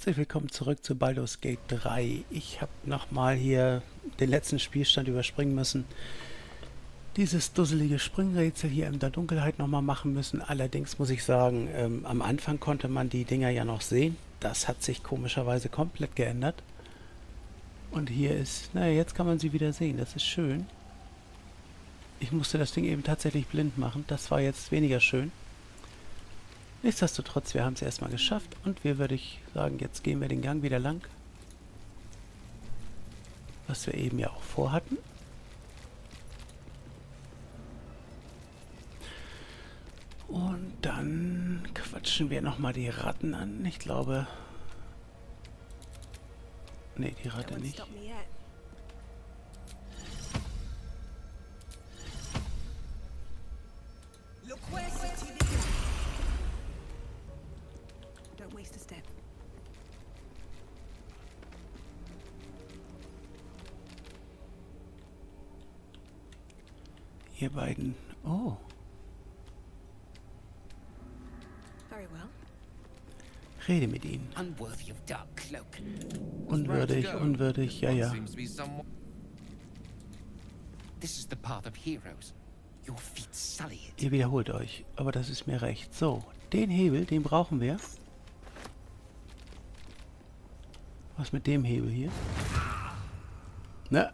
Herzlich willkommen zurück zu Baldur's Gate 3. Ich habe nochmal hier den letzten Spielstand überspringen müssen. Dieses dusselige Springrätsel hier in der Dunkelheit nochmal machen müssen. Allerdings muss ich sagen, ähm, am Anfang konnte man die Dinger ja noch sehen. Das hat sich komischerweise komplett geändert. Und hier ist, naja, jetzt kann man sie wieder sehen. Das ist schön. Ich musste das Ding eben tatsächlich blind machen. Das war jetzt weniger schön. Nichtsdestotrotz, wir haben es erstmal geschafft und wir würde ich sagen, jetzt gehen wir den Gang wieder lang. Was wir eben ja auch vorhatten. Und dann quatschen wir nochmal die Ratten an. Ich glaube... Ne, die Ratte nicht. Ihr beiden. Oh. Rede mit ihnen. Unwürdig, unwürdig, ja, ja. Ihr wiederholt euch, aber das ist mir recht. So, den Hebel, den brauchen wir. Was mit dem Hebel hier? Na,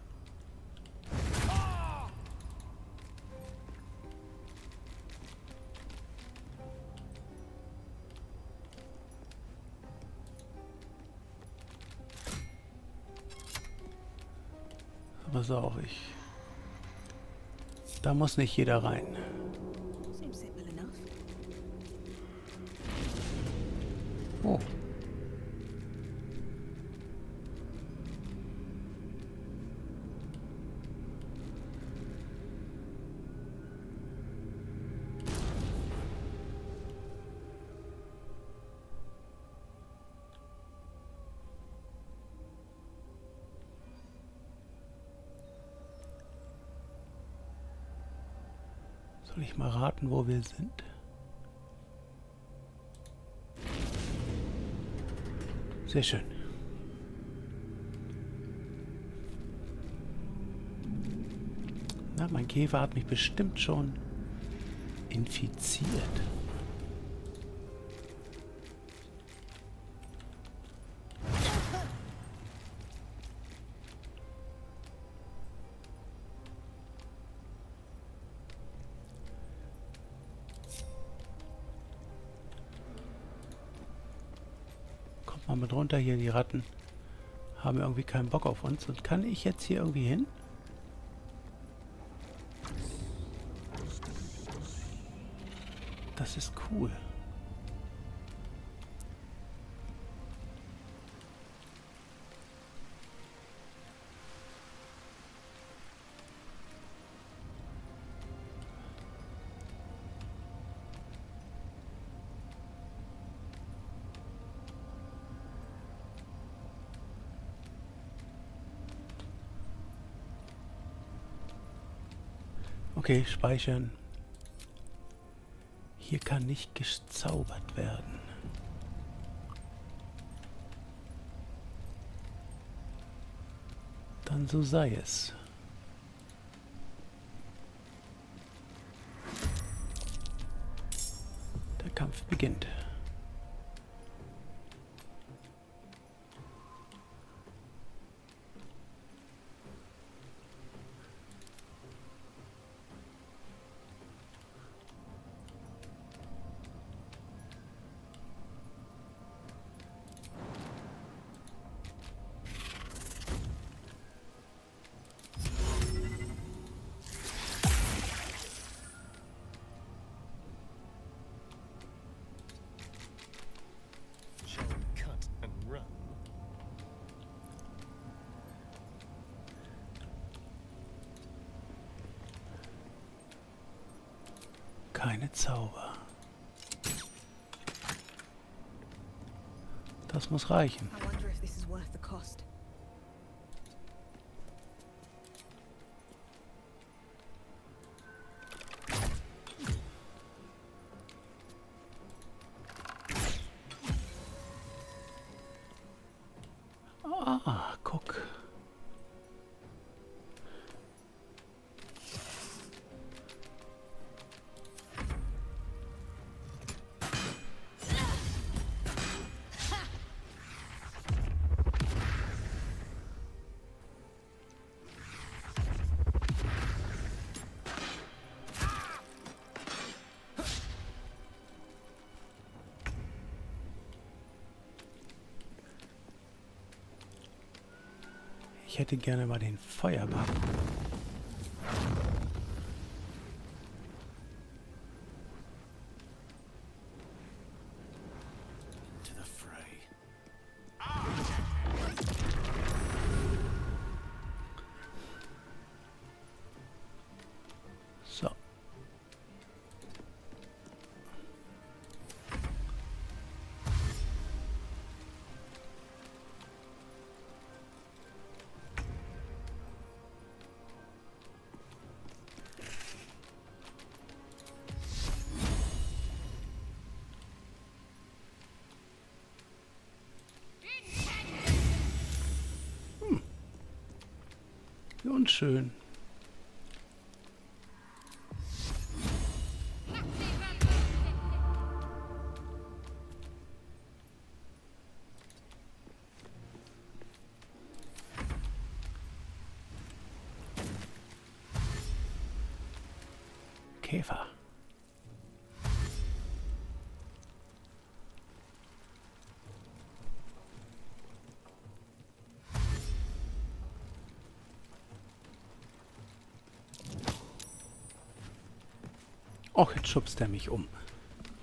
pass auf, ich... Da muss nicht jeder rein. Oh. Soll ich mal raten, wo wir sind? Sehr schön. Na, mein Käfer hat mich bestimmt schon infiziert. Runter hier, die Ratten haben irgendwie keinen Bock auf uns. Und kann ich jetzt hier irgendwie hin? Das ist cool. Okay, speichern. Hier kann nicht gezaubert werden. Dann so sei es. Zauber. Das muss reichen. Ich hätte gerne mal den Feuerball. Unschön. Käfer. Och, jetzt schubst er mich um.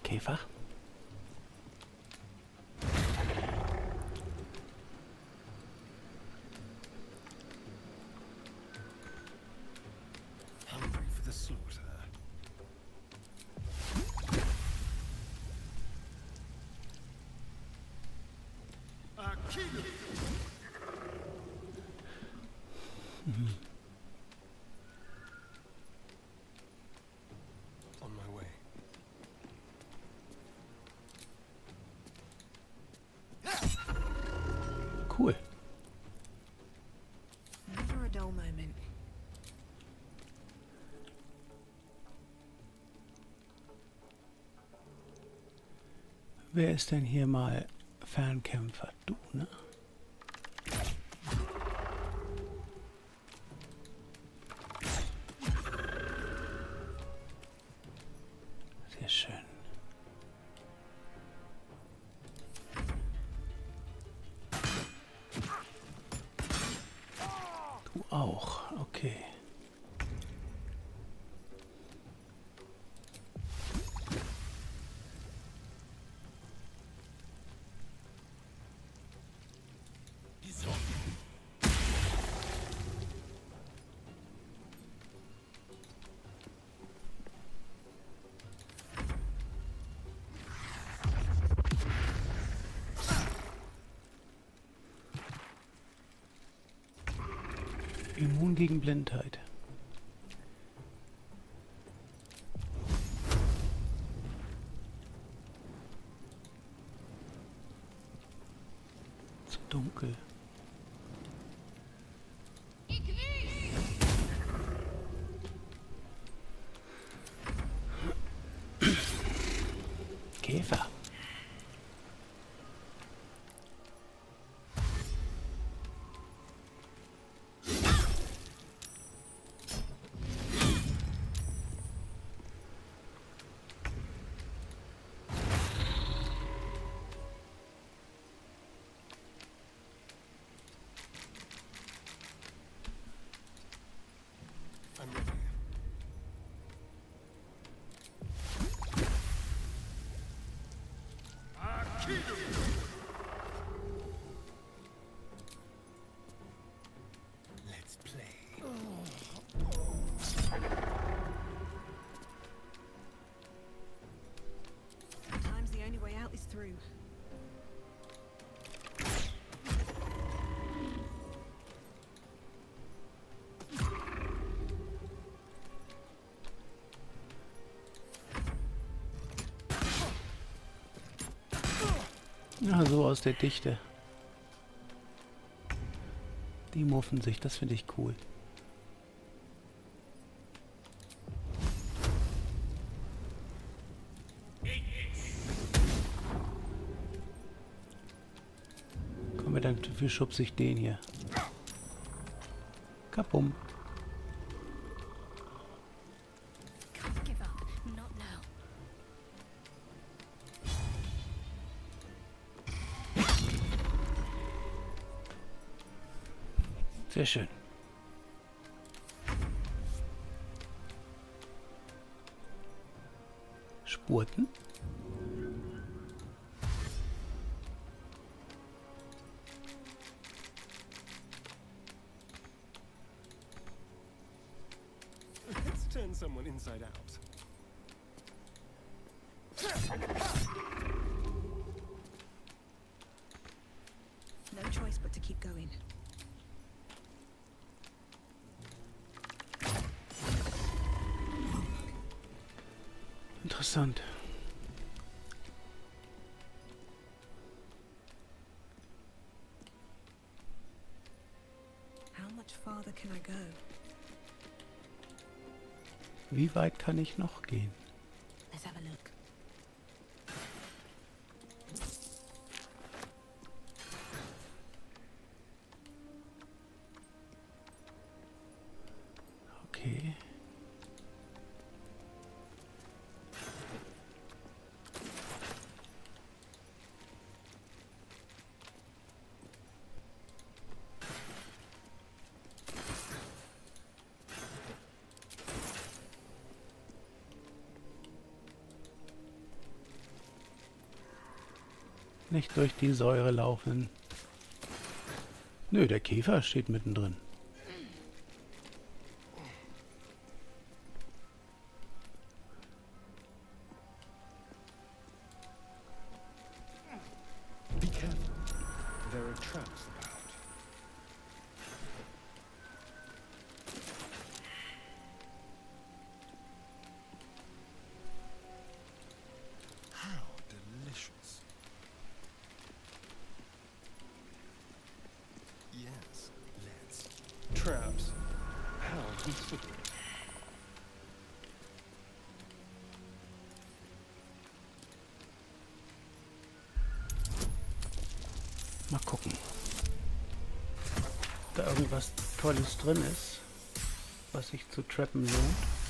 Käfer? Wer ist denn hier mal Fernkämpfer? Du, ne? Gegen Blindheit. Ja, so aus der Dichte. Die muffen sich, das finde ich cool. Komm dann schubse ich den hier. Kapum. Sehr schön. Spurten. Wie weit kann ich noch gehen? Nicht durch die Säure laufen. Nö, der Käfer steht mittendrin. Drin ist, was sich zu trappen lohnt.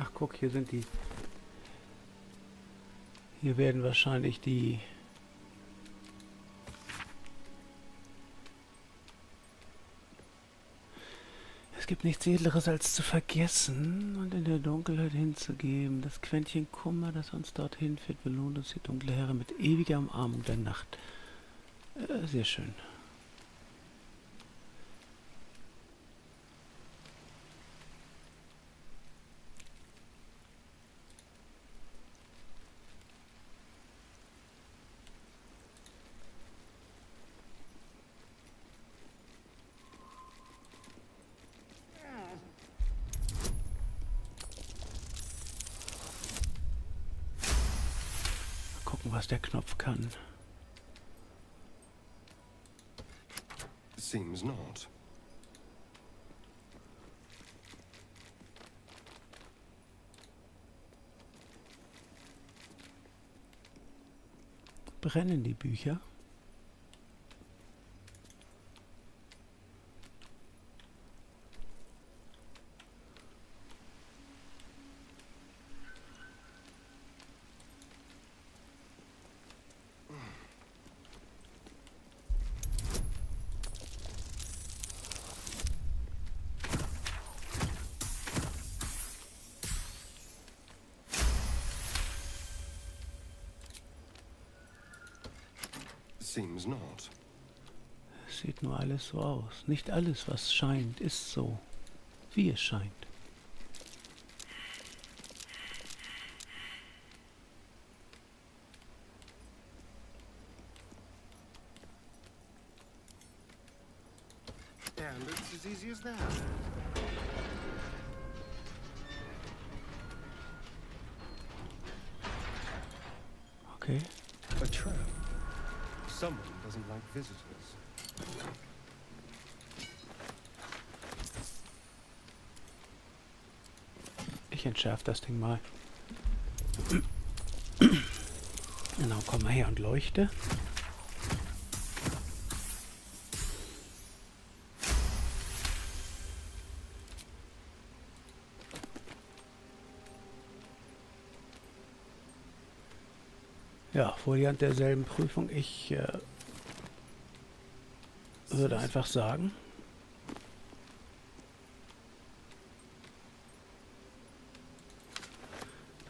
Ach guck, hier sind die. Hier werden wahrscheinlich die. Es gibt nichts Edleres als zu vergessen und in der Dunkelheit hinzugeben. Das Quäntchen Kummer, das uns dorthin führt, belohnt uns die dunkle Herre mit ewiger Umarmung der Nacht. Äh, sehr schön. Mal gucken, was der Knopf kann. Seems not. Brennen die Bücher? Alles so aus. Nicht alles, was scheint, ist so, wie es scheint. And it's as easy as that. Okay. A trap. Someone doesn't like visitors. Entschärfe das Ding mal. Genau, komm mal her und leuchte. Ja, Foliant derselben Prüfung. Ich äh, würde einfach sagen,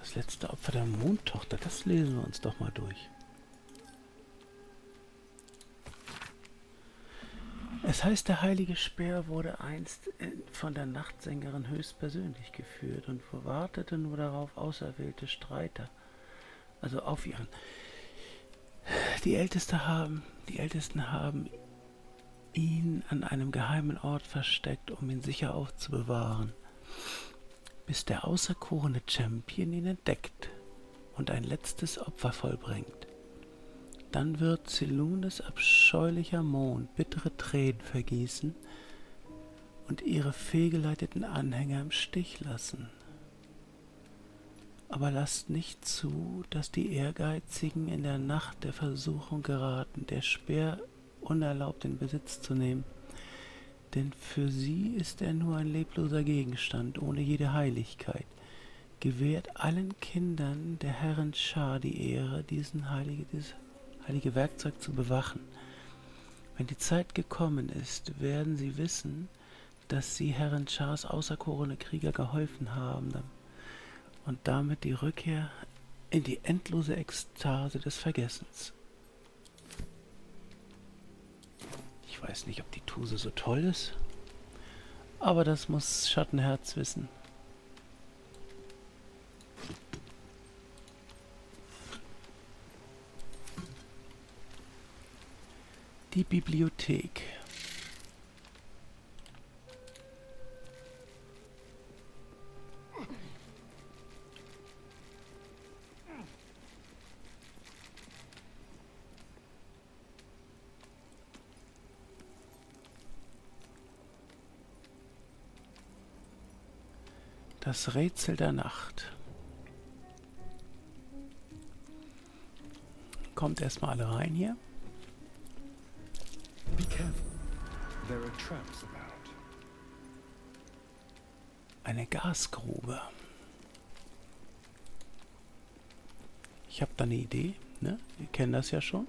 das letzte Opfer der Mondtochter, das lesen wir uns doch mal durch. Es heißt, der heilige Speer wurde einst von der Nachtsängerin höchstpersönlich geführt und wartete nur darauf auserwählte Streiter, also auf ihren. Die Älteste haben, die Ältesten haben ihn an einem geheimen Ort versteckt, um ihn sicher aufzubewahren, bis der auserkorene Champion ihn entdeckt und ein letztes Opfer vollbringt. Dann wird Zelunes abscheulicher Mond bittere Tränen vergießen und ihre fehlgeleiteten Anhänger im Stich lassen. Aber lasst nicht zu, dass die Ehrgeizigen in der Nacht der Versuchung geraten, der Speer unerlaubt in Besitz zu nehmen, denn für sie ist er nur ein lebloser Gegenstand ohne jede Heiligkeit. Gewährt allen Kindern der Herren Schar die Ehre, diesen heilige, dieses heilige Werkzeug zu bewachen. Wenn die Zeit gekommen ist, werden sie wissen, dass sie Herren Schars auserkorene Krieger geholfen haben und damit die Rückkehr in die endlose Ekstase des Vergessens. Ich weiß nicht, ob die Tuse so toll ist, aber das muss Schattenherz wissen. Die Bibliothek. Das Rätsel der Nacht. Kommt erstmal alle rein hier. Be careful. There are traps about. Eine Gasgrube. Ich habe da eine Idee, ne? Wir kennen das ja schon.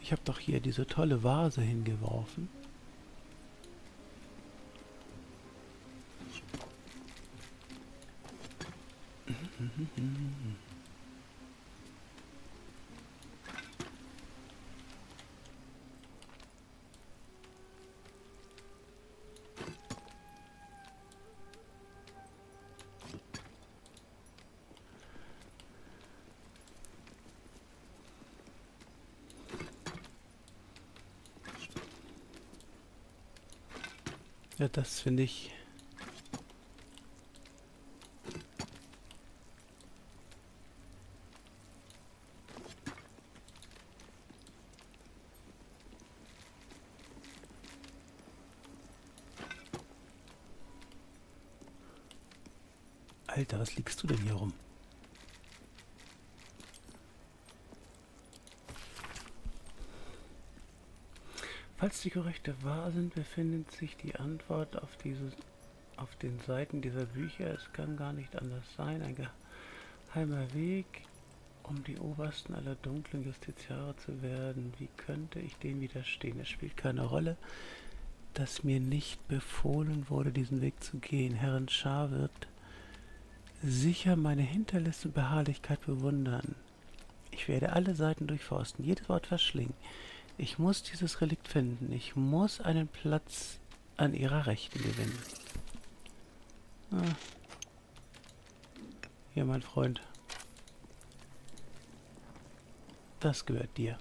Ich habe doch hier diese tolle Vase hingeworfen. Ja, das finde ich. Alter, was liegst du denn hier rum? Falls die Gerüchte wahr sind, befindet sich die Antwort auf, diese, auf den Seiten dieser Bücher. Es kann gar nicht anders sein. Ein geheimer Weg, um die obersten aller dunklen Justiziare zu werden. Wie könnte ich dem widerstehen? Es spielt keine Rolle, dass mir nicht befohlen wurde, diesen Weg zu gehen. Herren Schar wird sicher meine Hinterliste und Beharrlichkeit bewundern. Ich werde alle Seiten durchforsten, jedes Wort verschlingen. Ich muss dieses Relikt finden. Ich muss einen Platz an ihrer Rechten gewinnen. Ah. Hier, mein Freund. Das gehört dir.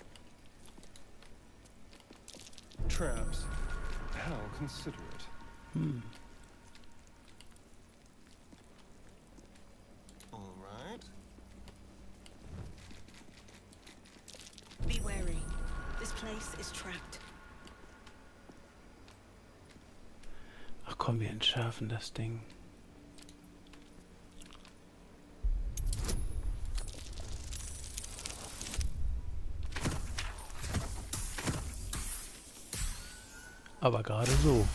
Traps. How considerate. Hm. All right. Be wary. This place is trapped. Ach komm, entschärfen das Ding. Aber gerade so.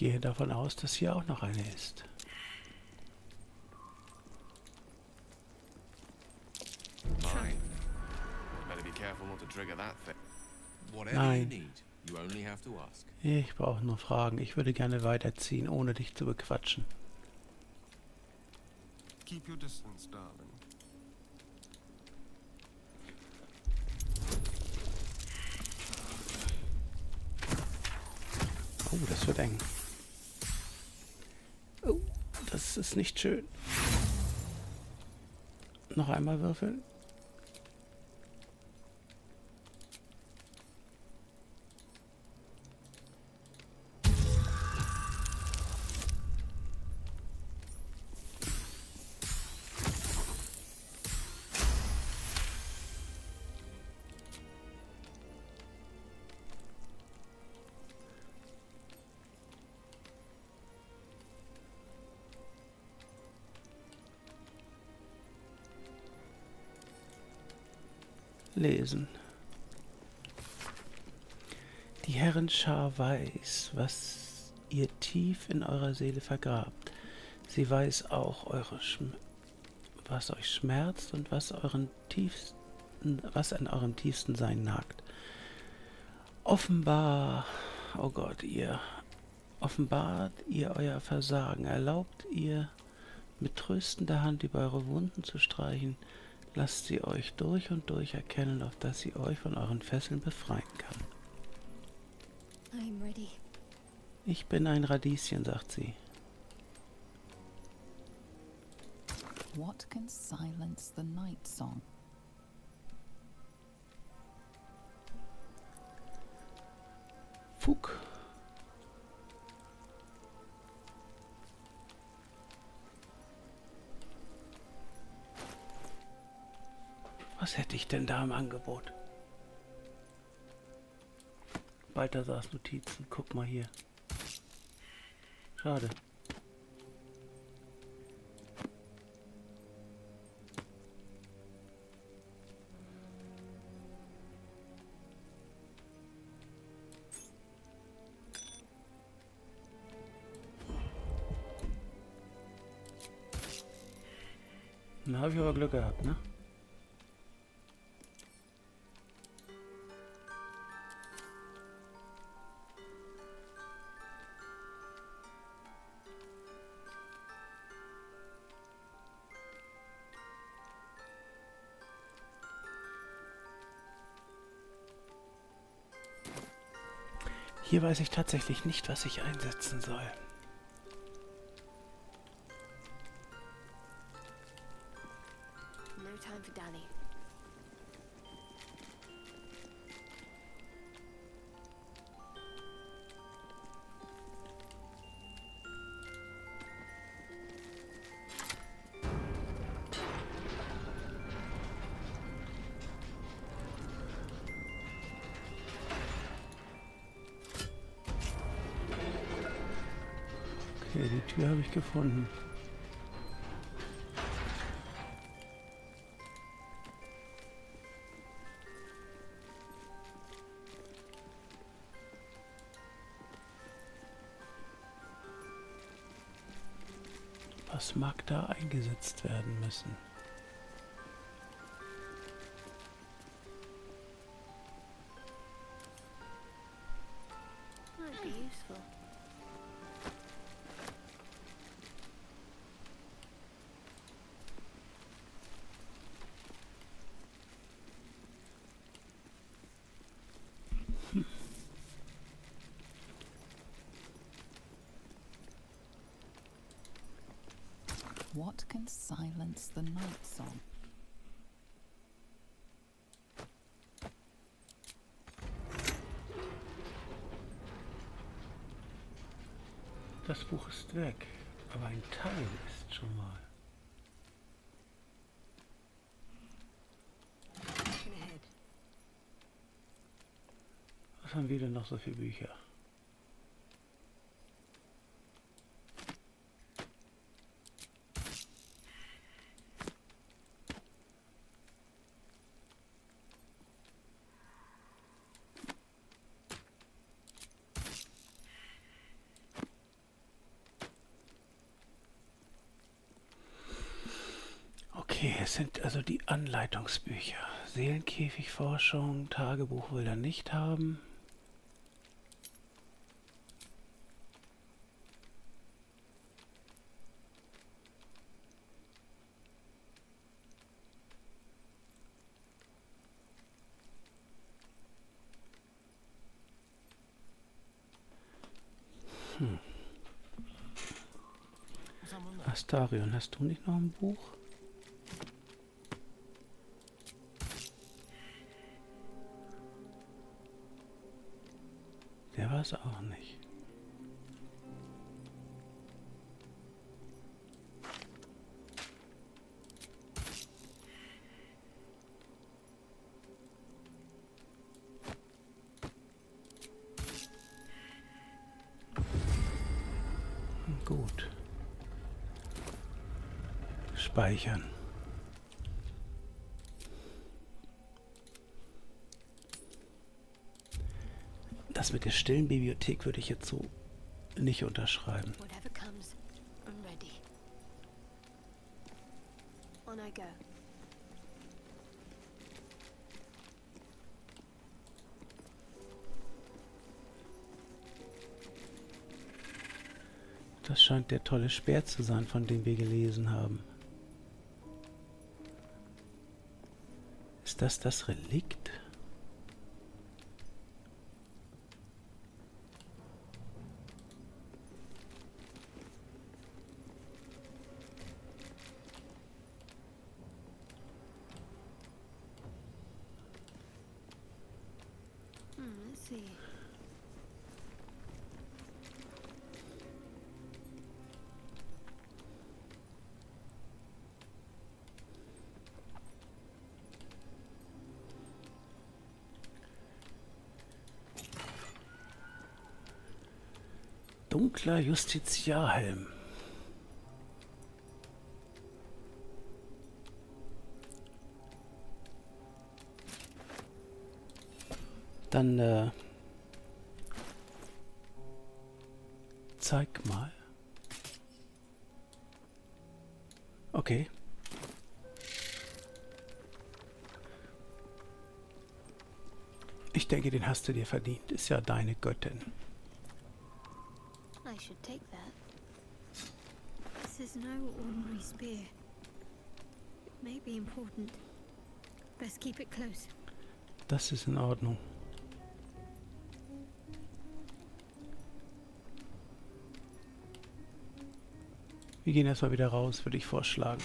Gehe davon aus, dass hier auch noch eine ist. Nein. Ich brauche nur Fragen. Ich würde gerne weiterziehen, ohne dich zu bequatschen. Keep your distance, darling. Oh, das wird eng. Ist nicht schön. Noch einmal würfeln. Die Herrenschar weiß, was ihr tief in eurer Seele vergrabt. Sie weiß auch, eure was euch schmerzt und was euren tiefsten, was an eurem tiefsten Sein nagt. Offenbar, oh Gott, ihr offenbart ihr euer Versagen, erlaubt ihr mit tröstender Hand über eure Wunden zu streichen, lasst sie euch durch und durch erkennen, auf dass sie euch von euren Fesseln befreien kann. I'm ready. Ich bin ein Radieschen, sagt sie. What can silence the night song? Fug. Was hätte ich denn da im Angebot? Balthasars Notizen. Guck mal hier. Schade. Na, habe ich aber Glück gehabt, ne? Hier weiß ich tatsächlich nicht, was ich einsetzen soll. Ich gefunden. Was mag da eingesetzt werden müssen? The night song? Das Buch ist weg, aber ein Teil ist schon mal. Was haben wir denn noch so für Bücher? Okay, es sind also die Anleitungsbücher. Seelenkäfigforschung, Tagebuch will er nicht haben. There. Astarion, hast du nicht noch ein Buch? Es auch nicht. Gut. Speichern. Das mit der stillen Bibliothek würde ich jetzt so nicht unterschreiben. Das scheint der tolle Speer zu sein, von dem wir gelesen haben. Ist das das Relikt? Dunkler Justiziarhelm. Dann äh, zeig mal. Okay. Ich denke, den hast du dir verdient. Ist ja deine Göttin. Should take that. This is no ordinary spear. It may be important. Best keep it close. Das ist in Ordnung. Wir gehen erstmal wieder raus, würde ich vorschlagen.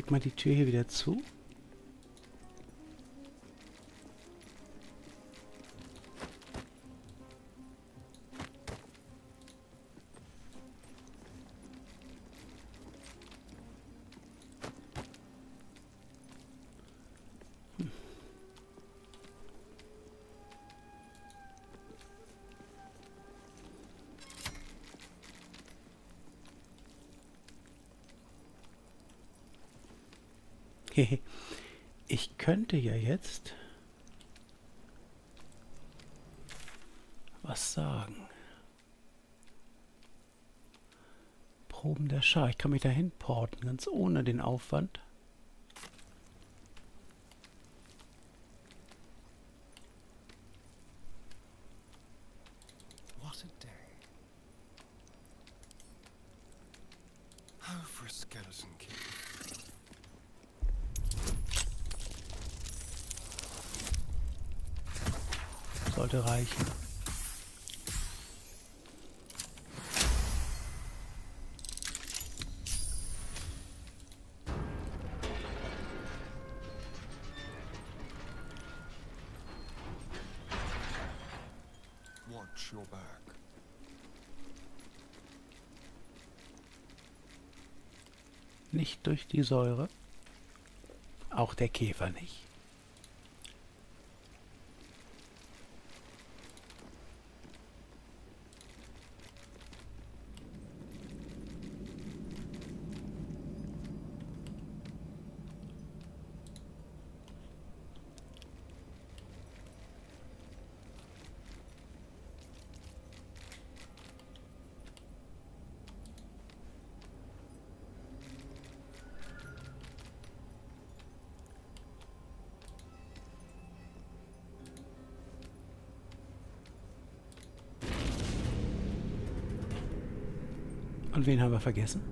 Kriegt man die Tür hier wieder zu? Könnte ja jetzt was sagen. Proben der Schar. Ich kann mich dahin porten, ganz ohne den Aufwand. What a day. Oh, for a skeleton king. Sollte reichen. Watch your back. Nicht durch die Säure. Auch der Käfer nicht. Wen haben wir vergessen?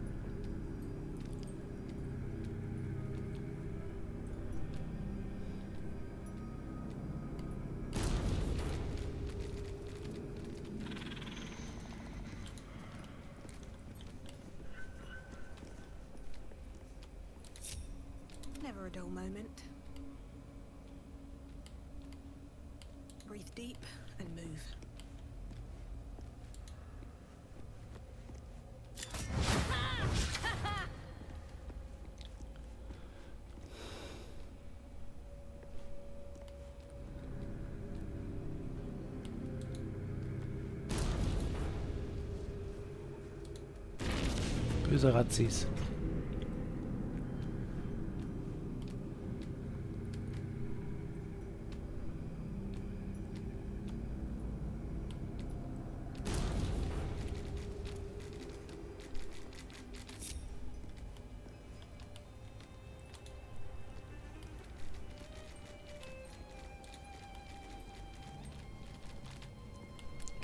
Böse Razzis.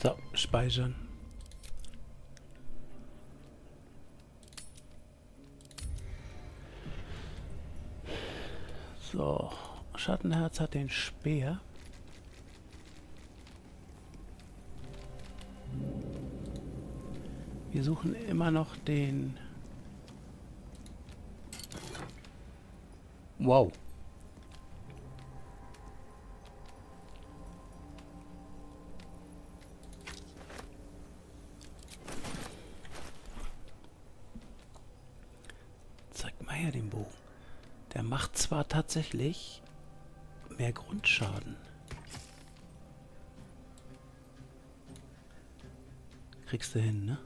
So, speichern. So, Schattenherz hat den Speer. Wir suchen immer noch den... Wow. Tatsächlich mehr Grundschaden. Kriegst du hin, ne?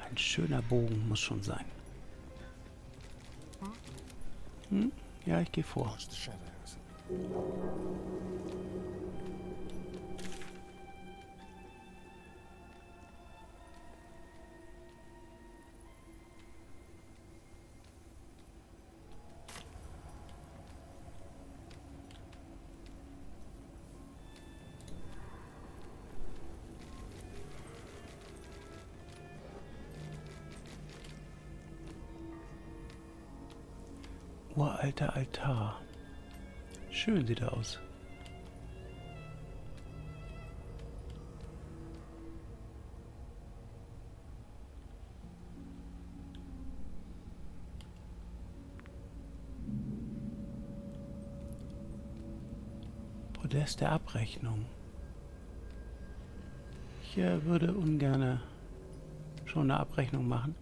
Ein schöner Bogen muss schon sein. Hm? Ja, ich gehe vor. Altar. Schön sieht er aus. Podest der Abrechnung. Ich äh, würde ungern schon eine Abrechnung machen.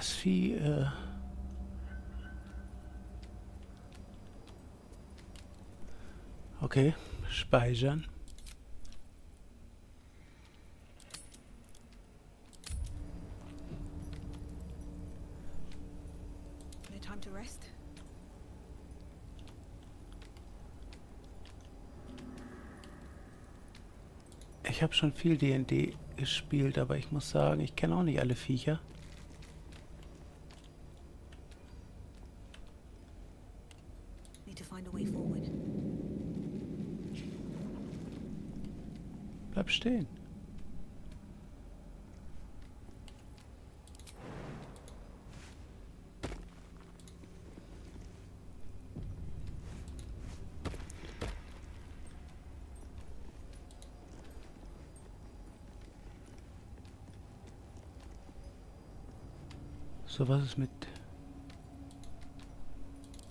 das Vieh... Äh okay, speichern. Ich habe schon viel D&D gespielt, aber ich muss sagen, ich kenne auch nicht alle Viecher. Bleib stehen. So, was ist mit...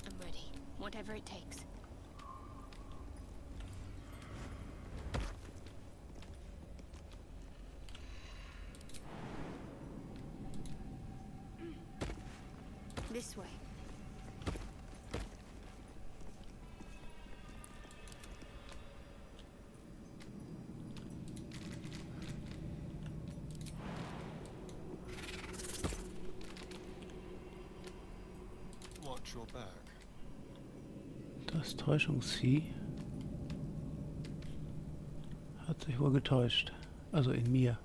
I'm ready. Whatever it takes. This way. Watch your back. Das Täuschungsvieh hat sich wohl getäuscht. Also in mir.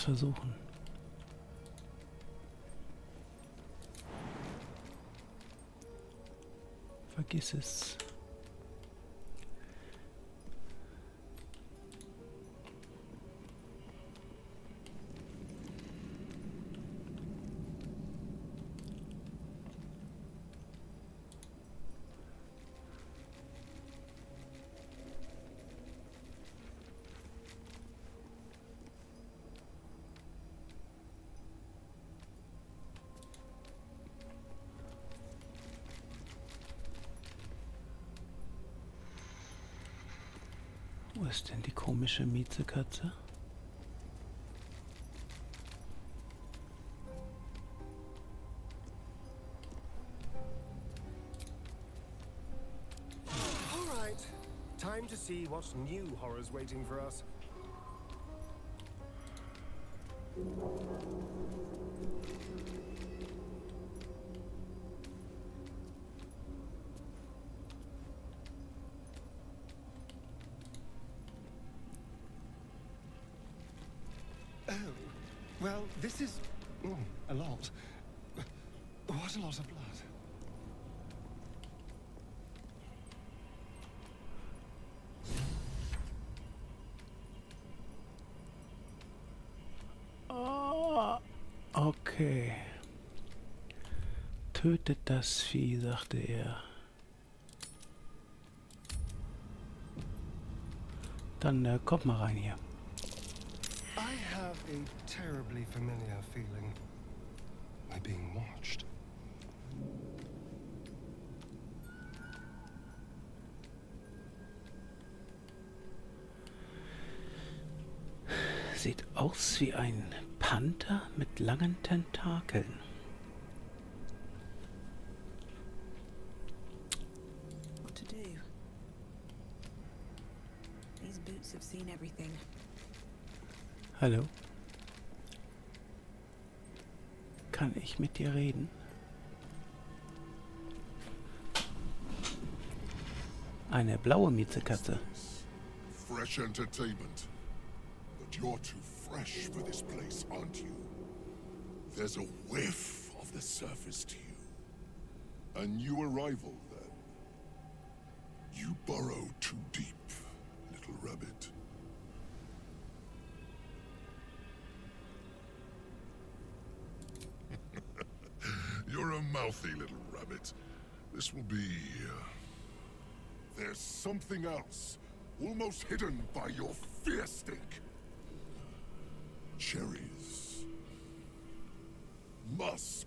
Es versuchen. Vergiss es. Ist denn die komische Miezekatze? All right. Time to see what new horrors waiting for us. Tötet das Vieh, sagte er. Dann äh, kommt mal rein hier. I have a terribly familiar feeling. Am I being watched? Sieht aus wie ein Panther mit langen Tentakeln. Hallo? Kann ich mit dir reden? Eine blaue Miezekatze. Fresh entertainment. But you're too fresh for this place, aren't you? There's a whiff of the surface to you. A new arrival, then. You burrow too deep, little rabbit. Mouthy little rabbit. This will be... Uh, there's something else, almost hidden by your fear stink. cherries. Musk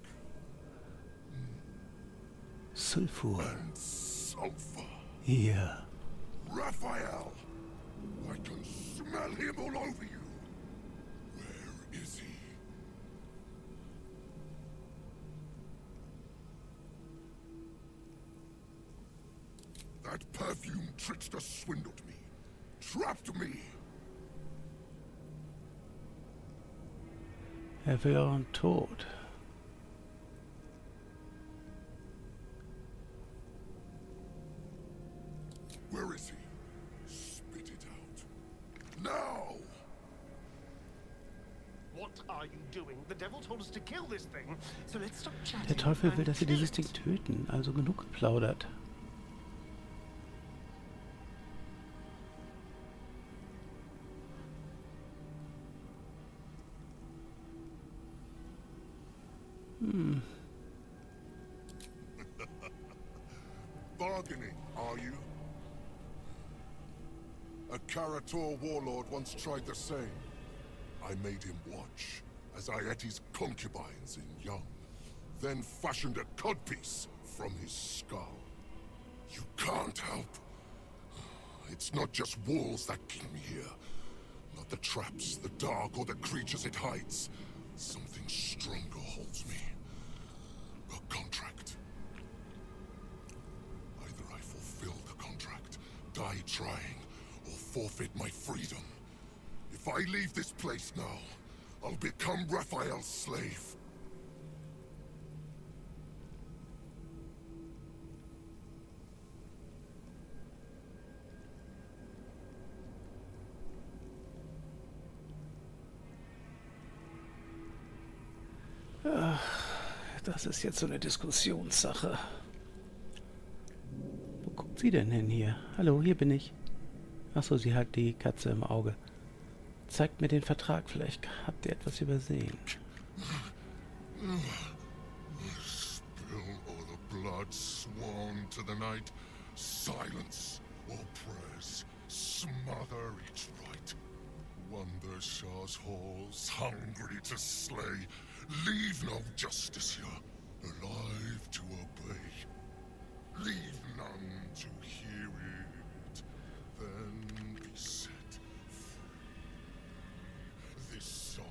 Sulfur. and sulfur. Hier. Raphael! I can smell him all over you. Where is he? That perfume trickster swindled me. Trapped me. Er wäre taught? Where is he? Spit it out. Now! What are you doing? The devil told us to kill this thing. So let's stop chatting. Der Teufel will, and dass sie kill dieses it. Ding töten. Also genug geplaudert. Karator warlord once tried the same. I made him watch as I ate his concubines in young, then fashioned a codpiece from his skull. You can't help. It's not just walls that keep me here. Not the traps, the dark, or the creatures it hides. Something stronger holds me. A contract. Either I fulfill the contract, die trying, forfeit my freedom. If I leave this place now, I'll become Raphael's slave. Das ist jetzt so eine Diskussionssache. Wo guckt sie denn hin hier? Hallo, hier bin ich. Achso, sie hat die Katze im Auge. Zeigt mir den Vertrag, vielleicht habt ihr etwas übersehen. Spill all the blood sworn to the night. Silence all prayers. Smother each right. Wonder Shah's halls, hungry to slay. Leave no justice here, alive to obey. Leave none to hear it. Then be set free. This song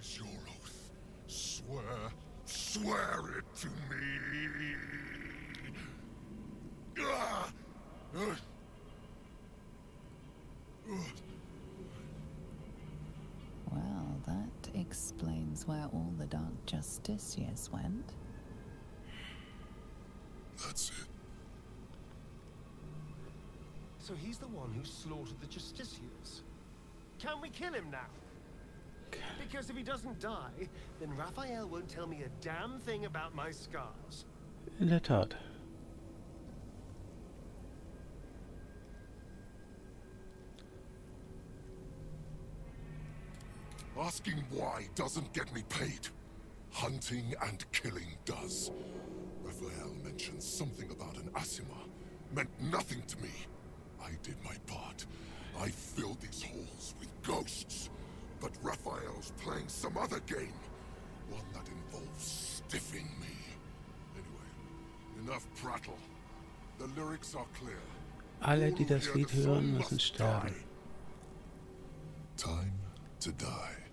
is your oath. Swear, swear it to me. Ah! Well, that explains where all the Dark Justiciars went. That's it. So he's the one who slaughtered the Justiciars. Can we kill him now? Because if he doesn't die, then Raphael won't tell me a damn thing about my scars. In der Tat. Asking why doesn't get me paid. Hunting and killing does. Raphael mentioned something about an Asima. Meant nothing to me. I did my part. I filled these halls with ghosts. But Raphael's playing some other game. One that involves stiffing me. Anyway, enough prattle. The lyrics are clear. Alle, die das Lied hören, müssen sterben. Time to die.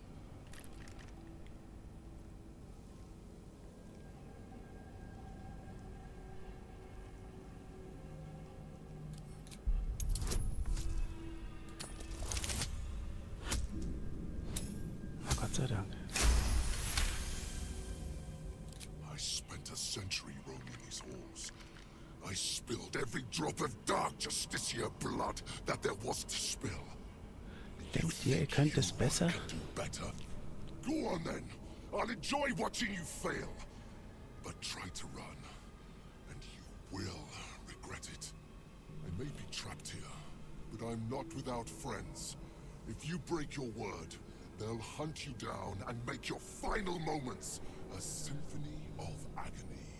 Watching you fail. But try to run, and you will regret it. I may be trapped here, but I'm not without friends. If you break your word, they'll hunt you down and make your final moments a symphony of agony.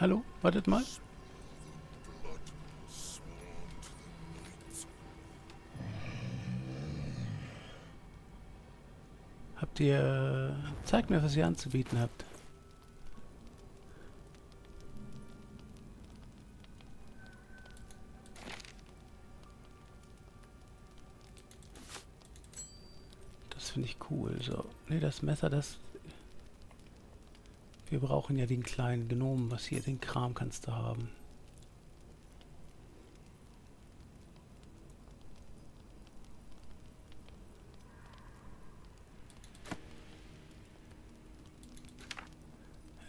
Hallo? Wartet mal. Habt ihr... Zeigt mir, was ihr anzubieten habt. Das finde ich cool. So. Ne, das Messer, das... Wir brauchen ja den kleinen Gnomen. Was hier, den Kram kannst du haben.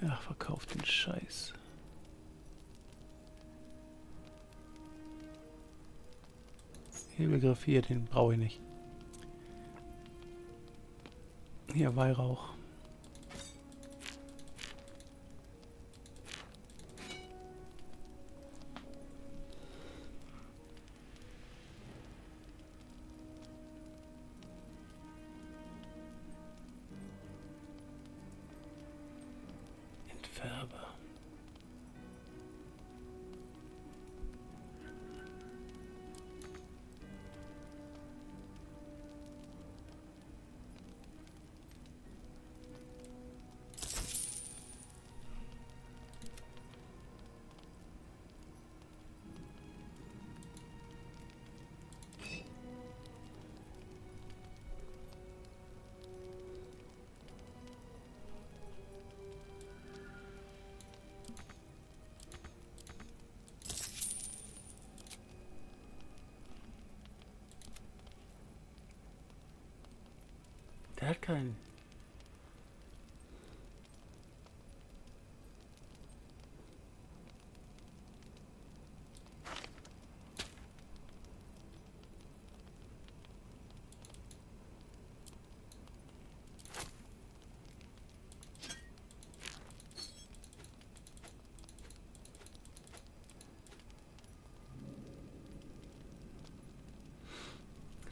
Ja, verkauft den Scheiß. Hebelgriff hier, den brauche ich nicht. Hier, Weihrauch. Hat keinen.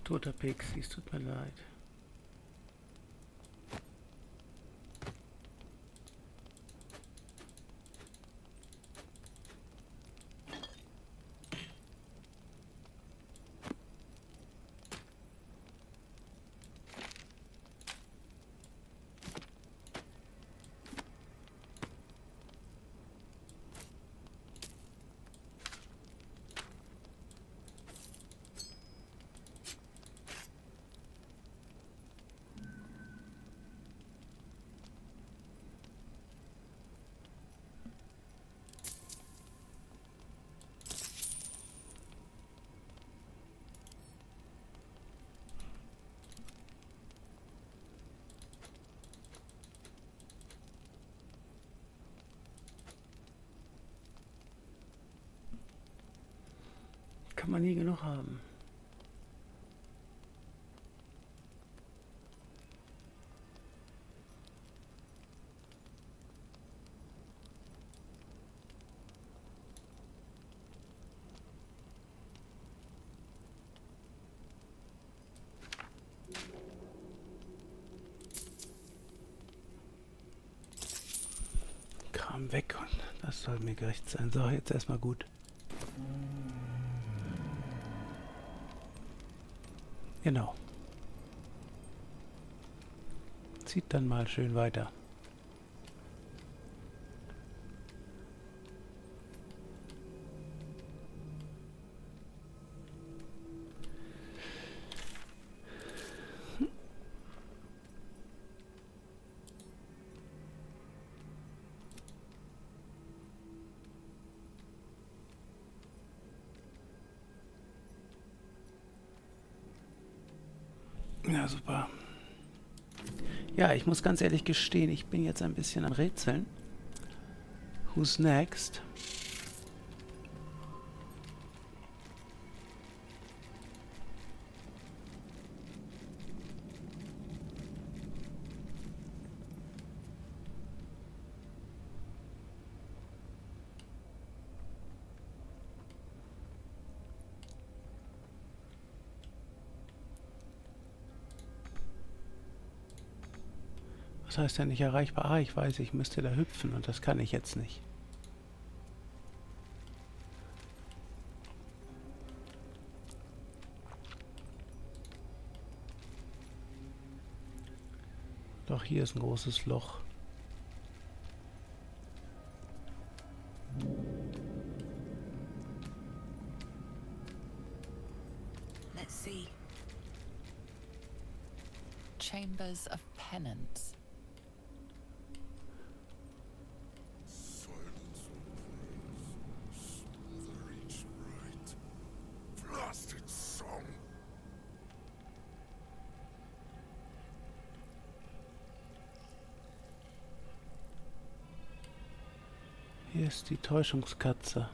Toter Pixie, es tut mir leid. Kann man nie genug haben. Kram weg und das soll mir gerecht sein. So, jetzt erstmal gut. Genau. Zieht dann mal schön weiter. Muss ganz ehrlich gestehen, ich bin jetzt ein bisschen am Rätseln. Who's next? heißt ja nicht erreichbar? Ah, ich weiß, ich müsste da hüpfen und das kann ich jetzt nicht. Doch hier ist ein großes Loch. Hier ist die Täuschungskatze.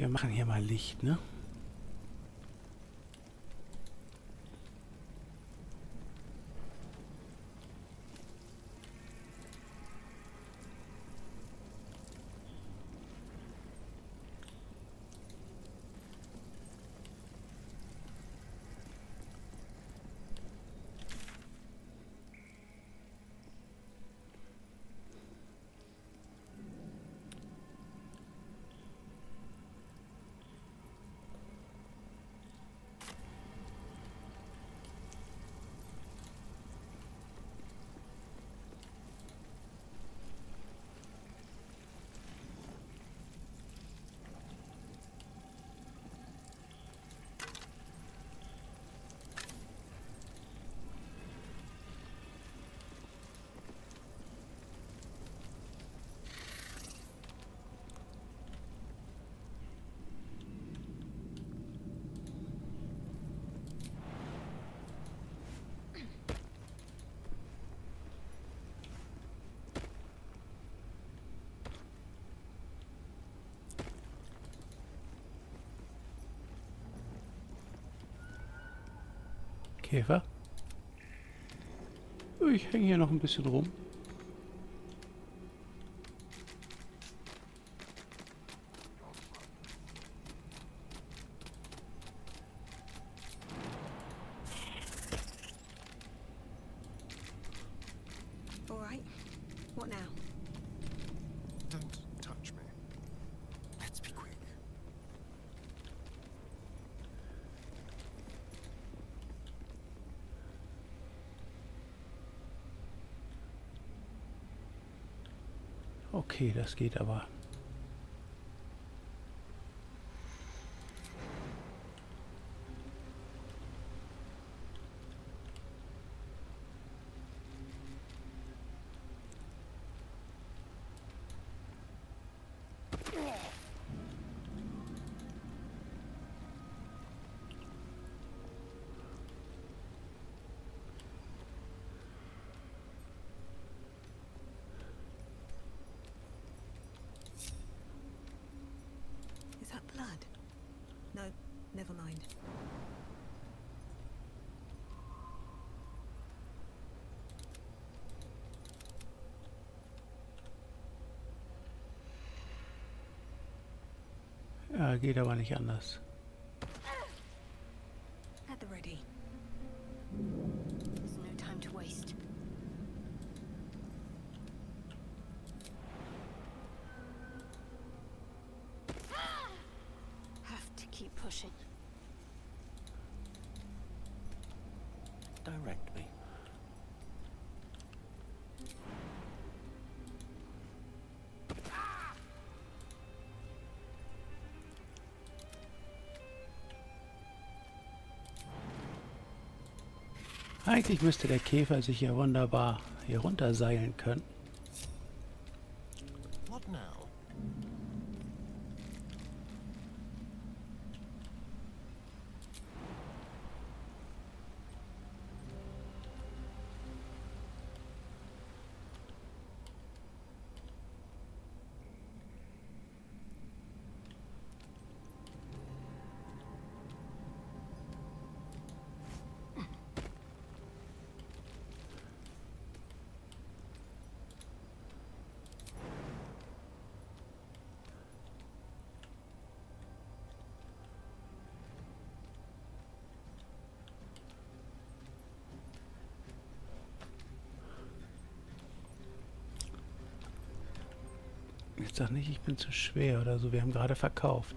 Wir machen hier mal Licht, ne? Käfer. Ich hänge hier noch ein bisschen rum. All right. What now? Don't touch me. Let's be quick. Okay, das geht aber. Geht aber nicht anders. At the ready. There's no time to waste. Have to keep pushing. Direct me. Eigentlich müsste der Käfer sich ja wunderbar hier runterseilen können. Nicht, ich bin zu schwer oder so. Wir haben gerade verkauft.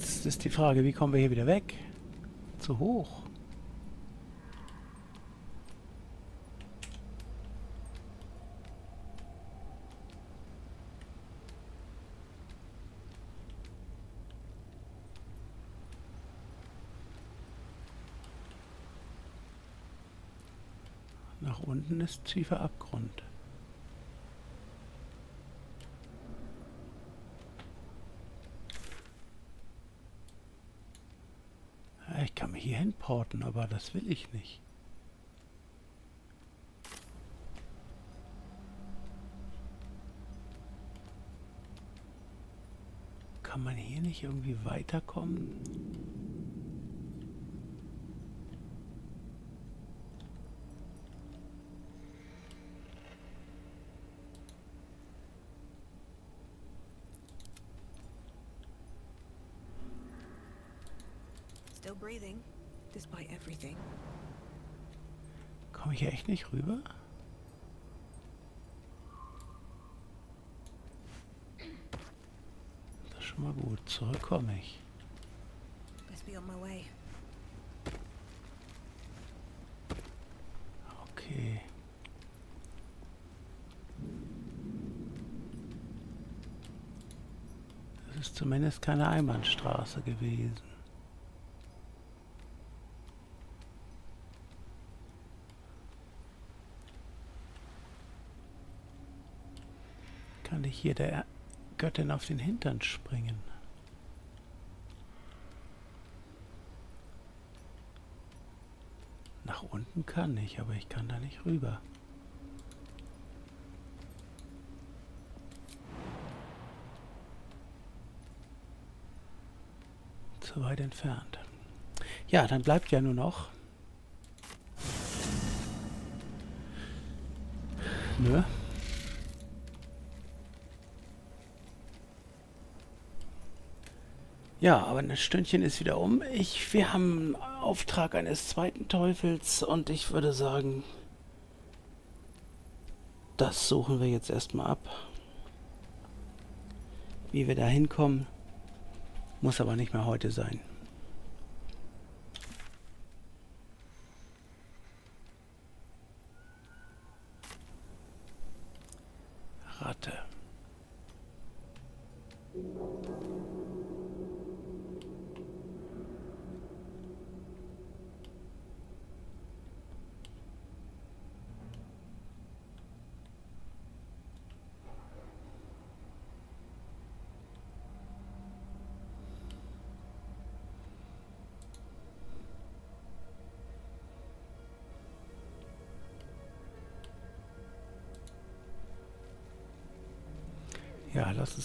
Jetzt ist die Frage, wie kommen wir hier wieder weg? Zu hoch. Nach unten ist tiefer Abgrund. Ja, Hinporten, aber das will ich nicht. Kann man hier nicht irgendwie weiterkommen? Hier echt nicht rüber? Das ist schon mal gut. Zurück komme ich. Okay. Das ist zumindest keine Einbahnstraße gewesen. Kann ich hier der Göttin auf den Hintern springen? Nach unten kann ich, aber ich kann da nicht rüber. Zu weit entfernt. Ja, dann bleibt ja nur noch. Nö. Ja, aber ein Stündchen ist wieder um. Ich, wir haben einen Auftrag eines zweiten Teufels und ich würde sagen, das suchen wir jetzt erstmal ab. Wie wir da hinkommen, muss aber nicht mehr heute sein.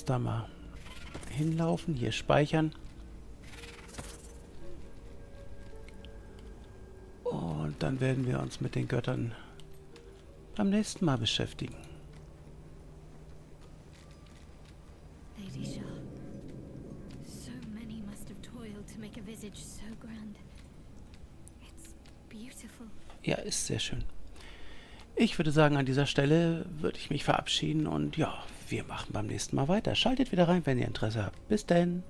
Uns da mal hinlaufen, hier speichern. Und dann werden wir uns mit den Göttern beim nächsten Mal beschäftigen. Ja, ist sehr schön. Ich würde sagen, an dieser Stelle würde ich mich verabschieden und ja, wir machen beim nächsten Mal weiter. Schaltet wieder rein, wenn ihr Interesse habt. Bis denn.